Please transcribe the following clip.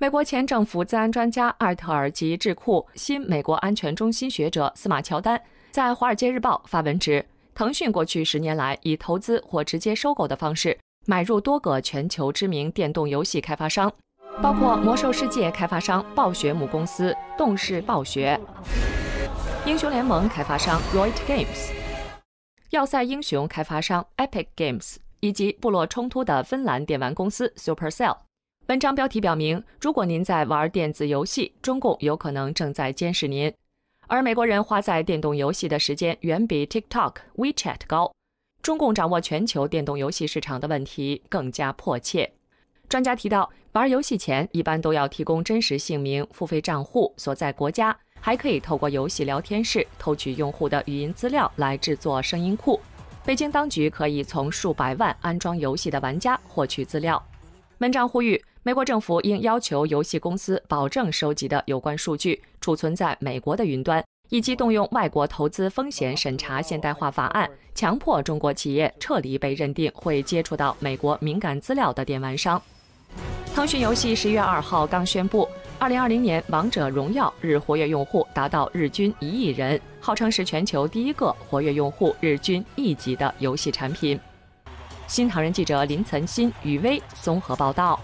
美国前政府治安专家阿尔特尔及智库新美国安全中心学者司马乔丹在《华尔街日报》发文指，腾讯过去十年来以投资或直接收购的方式买入多个全球知名电动游戏开发商，包括魔兽世界开发商暴雪母公司动视暴雪、英雄联盟开发商 Riot Games、要塞英雄开发商 Epic Games 以及部落冲突的芬兰电玩公司 Supercell。文章标题表明，如果您在玩电子游戏，中共有可能正在监视您。而美国人花在电动游戏的时间远比 TikTok、WeChat 高，中共掌握全球电动游戏市场的问题更加迫切。专家提到，玩游戏前一般都要提供真实姓名、付费账户、所在国家，还可以透过游戏聊天室偷取用户的语音资料来制作声音库。北京当局可以从数百万安装游戏的玩家获取资料。文章呼吁。美国政府应要求游戏公司保证收集的有关数据储存在美国的云端，以及动用外国投资风险审查现代化法案，强迫中国企业撤离被认定会接触到美国敏感资料的电玩商。腾讯游戏十月二号刚宣布，二零二零年《王者荣耀》日活跃用户达到日均一亿人，号称是全球第一个活跃用户日均亿级的游戏产品。新唐人记者林岑鑫、雨薇综合报道。